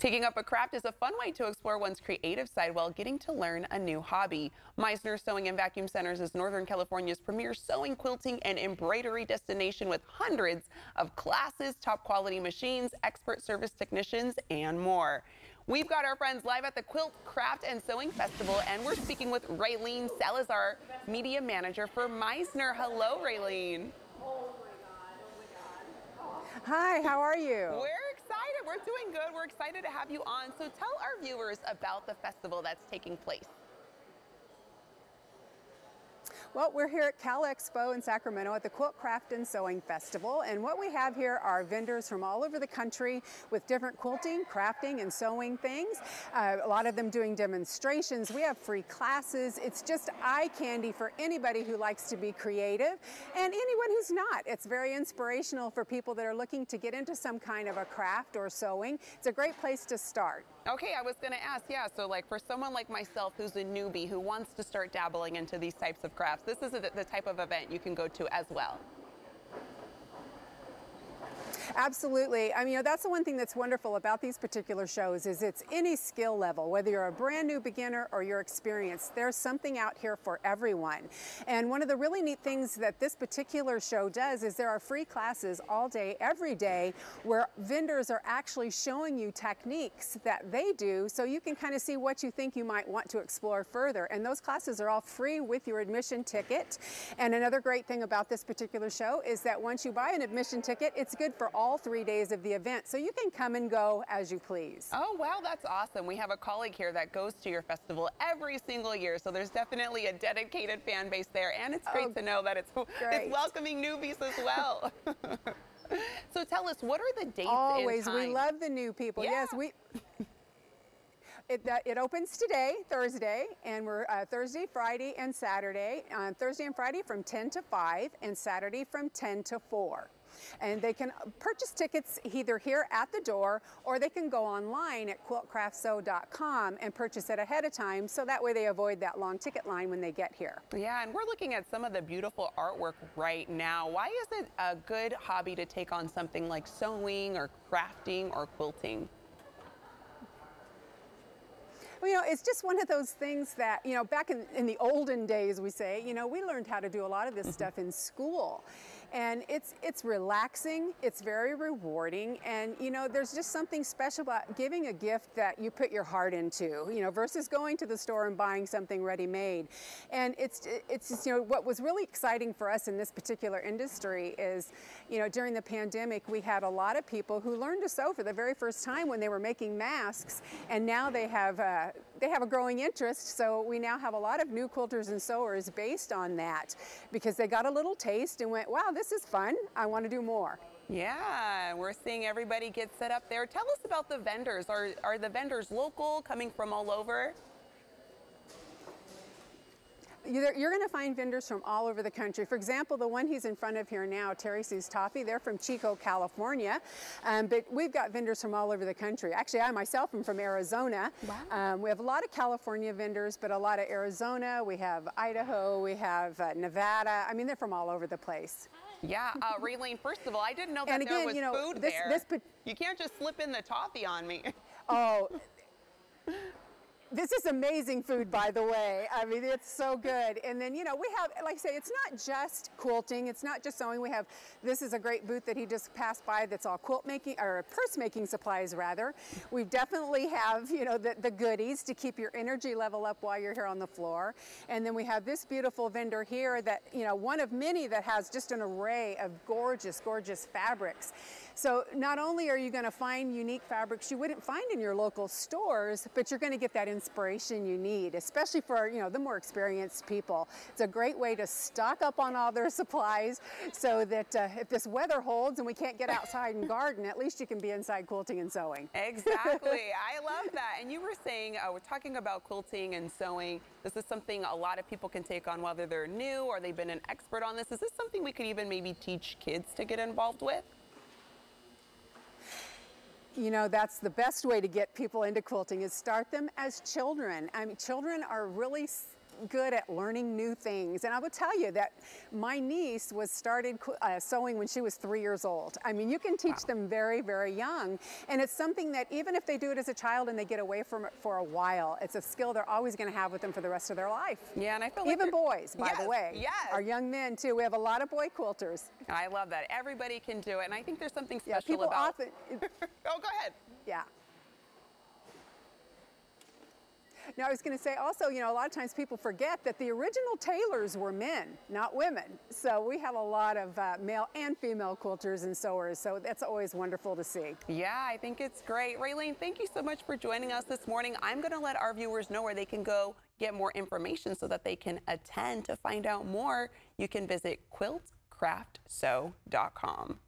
Taking up a craft is a fun way to explore one's creative side while getting to learn a new hobby. Meissner Sewing and Vacuum Centers is Northern California's premier sewing, quilting, and embroidery destination with hundreds of classes, top quality machines, expert service technicians, and more. We've got our friends live at the Quilt Craft and Sewing Festival, and we're speaking with Raylene Salazar, media manager for Meissner. Hello, Raylene. Hi, how are you? Excited. We're doing good. We're excited to have you on. So tell our viewers about the festival that's taking place. Well, we're here at Cal Expo in Sacramento at the Quilt Craft and Sewing Festival. And what we have here are vendors from all over the country with different quilting, crafting, and sewing things. Uh, a lot of them doing demonstrations. We have free classes. It's just eye candy for anybody who likes to be creative and anyone who's not. It's very inspirational for people that are looking to get into some kind of a craft or sewing. It's a great place to start. Okay, I was going to ask, yeah, so like for someone like myself who's a newbie who wants to start dabbling into these types of crafts, this is the type of event you can go to as well. Absolutely. I mean, you know, that's the one thing that's wonderful about these particular shows is it's any skill level, whether you're a brand new beginner or you're experienced, there's something out here for everyone. And one of the really neat things that this particular show does is there are free classes all day, every day, where vendors are actually showing you techniques that they do so you can kind of see what you think you might want to explore further. And those classes are all free with your admission ticket. And another great thing about this particular show is that once you buy an admission ticket, it's good for all all three days of the event. So you can come and go as you please. Oh, wow, that's awesome. We have a colleague here that goes to your festival every single year. So there's definitely a dedicated fan base there. And it's great oh, to know that it's, it's welcoming newbies as well. so tell us, what are the dates Always. We love the new people. Yeah. Yes, we... It, uh, it, opens today, Thursday, and we're uh, Thursday, Friday, and Saturday. On Thursday and Friday from 10 to 5, and Saturday from 10 to 4. And they can purchase tickets either here at the door or they can go online at quiltcraftsew.com and purchase it ahead of time so that way they avoid that long ticket line when they get here. Yeah, and we're looking at some of the beautiful artwork right now. Why is it a good hobby to take on something like sewing or crafting or quilting? Well, you know, it's just one of those things that, you know, back in, in the olden days, we say, you know, we learned how to do a lot of this mm -hmm. stuff in school. And it's, it's relaxing, it's very rewarding, and you know, there's just something special about giving a gift that you put your heart into, you know, versus going to the store and buying something ready-made. And it's, it's just, you know, what was really exciting for us in this particular industry is, you know, during the pandemic, we had a lot of people who learned to sew for the very first time when they were making masks, and now they have, uh, they have a growing interest, so we now have a lot of new quilters and sewers based on that, because they got a little taste and went, wow, this is fun. I want to do more. Yeah, we're seeing everybody get set up there. Tell us about the vendors. Are, are the vendors local, coming from all over? You're, you're going to find vendors from all over the country. For example, the one he's in front of here now, Terry Sue's Toffee, they're from Chico, California. Um, but we've got vendors from all over the country. Actually, I myself am from Arizona. Wow. Um, we have a lot of California vendors, but a lot of Arizona. We have Idaho. We have uh, Nevada. I mean, they're from all over the place. Yeah, uh, Raylene, first of all, I didn't know that again, there was you know, food this, there. This you can't just slip in the toffee on me. Oh, this is amazing food, by the way. I mean, it's so good. And then, you know, we have, like I say, it's not just quilting. It's not just sewing. We have, this is a great booth that he just passed by that's all quilt making, or purse making supplies, rather. We definitely have, you know, the, the goodies to keep your energy level up while you're here on the floor. And then we have this beautiful vendor here that, you know, one of many that has just an array of gorgeous, gorgeous fabrics. So not only are you going to find unique fabrics you wouldn't find in your local stores, but you're going to get that inspiration you need, especially for, you know, the more experienced people. It's a great way to stock up on all their supplies so that uh, if this weather holds and we can't get outside and garden, at least you can be inside quilting and sewing. Exactly. I love that. And you were saying, uh, we're talking about quilting and sewing. This is something a lot of people can take on whether they're new or they've been an expert on this. Is this something we could even maybe teach kids to get involved with? You know, that's the best way to get people into quilting is start them as children. I mean, children are really good at learning new things. And I will tell you that my niece was started uh, sewing when she was three years old. I mean, you can teach wow. them very, very young. And it's something that even if they do it as a child and they get away from it for a while, it's a skill they're always going to have with them for the rest of their life. Yeah, and I feel like even boys, by yes, the way. Yes. Our young men too. We have a lot of boy quilters. I love that. Everybody can do it. And I think there's something special yeah, people about often Oh, go ahead. Yeah. Now, I was going to say also, you know, a lot of times people forget that the original tailors were men, not women. So we have a lot of uh, male and female quilters and sewers. So that's always wonderful to see. Yeah, I think it's great. Raylene, thank you so much for joining us this morning. I'm going to let our viewers know where they can go get more information so that they can attend to find out more. You can visit quiltcraftsew.com.